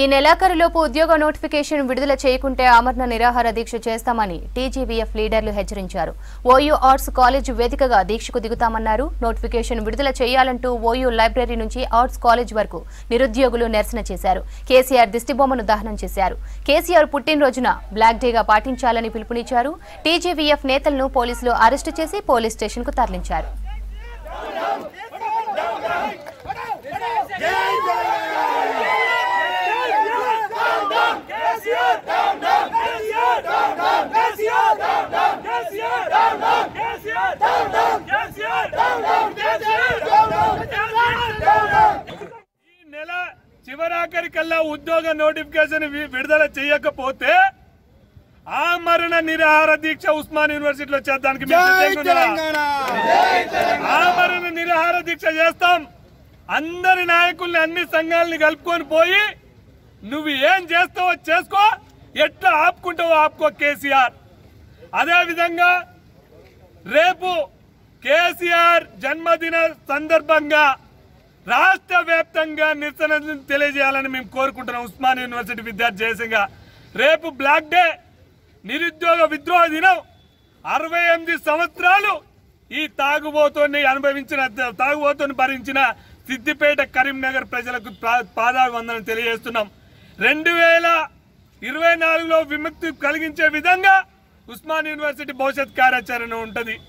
ఈ నెలాఖరులోపు ఉద్యోగ నోటిఫికేషన్ విడుదల చేయకుంటే ఆమరణ నిరాహార దీక్ష చేస్తామని టీజీవీఎఫ్ లీడర్లు హెచ్చరించారు. ఓయూ ఆర్ట్స్ కాలేజ్ వేదికగా దీక్షకు దిగుతామన్నారు. నోటిఫికేషన్ విడుదల చేయాలంటూ ఓయూ లైబ్రరీ నుంచి ఆర్ట్స్ కాలేజ్ వరకు నిరుద్యోగులు నిరసన చేశారు. కేసీఆర్ దిష్టిబొమ్మను దహనం చేశారు. కేసీఆర్ పుట్టినరోజున బ్లాక్ డేగా పాటించాలని పిలుపునిచ్చారు. టీజీవీఎఫ్ నేతలను పోలీసులు అరెస్టు చేసి పోలీస్ స్టేషన్కు తరలించారు. చివరాఖరికల్లా ఉద్యోగ నోటిఫికేషన్ విడుదల చేయకపోతే ఆమరణ నిరాహార దీక్ష ఉస్మాన్ యూనివర్సిటీలో చేద్దానికి ఉన్నారా? ఆమరణ నిరాహార దీక్ష చేస్తాం. అందరి నాయకుల్ని అన్ని సంఘాలని కలుపుకొని పోయి నువ్వు ఏం చేస్తావో చేసుకో ఎట్లా ఆపుకుంటావో ఆపుకో కేసీఆర్. అదే విధంగా రేపు కేసీఆర్ జన్మదిన సందర్భంగా రాష్ట్ర వ్యాప్తంగా నిరసన తెలియజేయాలని మేము కోరుకుంటున్నాం. ఉస్మాన్ యూనివర్సిటీ విద్యార్థి జయసింగ. రేపు బ్లాక్ డే. నిరుద్యోగ విద్రోహ దినం. అరవై ఎనిమిది సంవత్సరాలు ఈ తాగుబోతోని అనుభవించిన తాగుబోతుని భరించిన సిద్దిపేట కరీంనగర్ ప్రజలకు పా- పాదాభివందనం తెలియజేస్తున్నాం. రెండు వేల ఇరవై నాలుగులో విముక్తి కలిగించే విధంగా ఉస్మాన్ యూనివర్సిటీ భవిష్యత్ కార్యాచరణ ఉంటుంది.